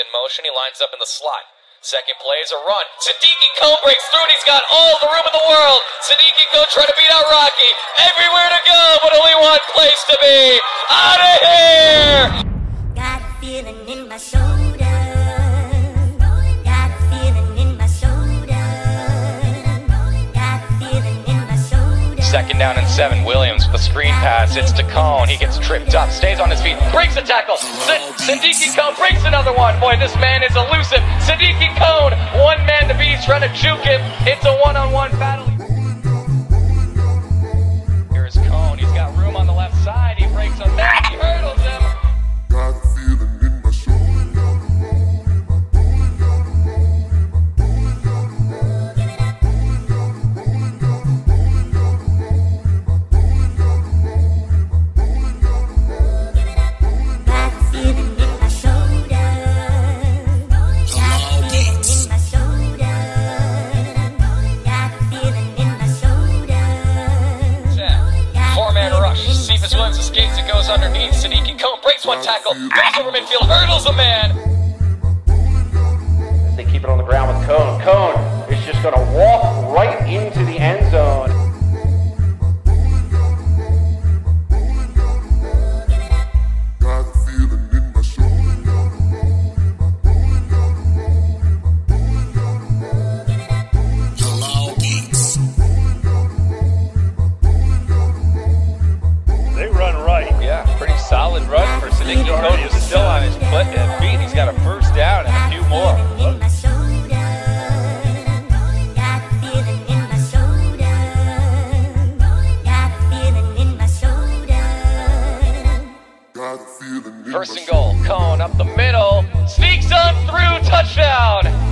in motion. He lines up in the slot. Second play is a run. Sidiki Kone breaks through and he's got all the room in the world. Sidiki Kone trying to beat out Rocky. Everywhere to go, but only one place to be. Out of here! Got a feeling in my shoulder. Second down and seven. Williams with a screen pass. It's to Kone. He gets tripped up, stays on his feet, breaks a tackle. Sidiki Kone breaks another one. Boy, this man is elusive. Sidiki Kone, one man to beat, trying to juke him. It's a one-on-one battle. Williams escapes and goes underneath. Sidiki Kone breaks one tackle. Goes over midfield, hurdles a man. They keep it on the ground with Kone. Kone Yeah, pretty solid run for Sidiki Kone. He's still on his foot and feet. He's got a first down and a few more. First and goal. Kone up the middle. Sneaks on through. Touchdown.